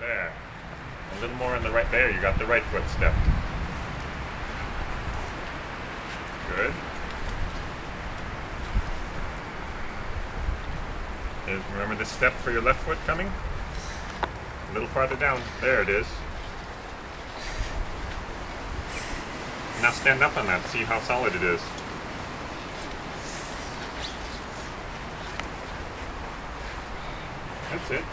There. A little more on the right. There, you got the right foot stepped. Good. There's, remember the step for your left foot coming? A little farther down. There it is. Now stand up on that. See how solid it is. That's it.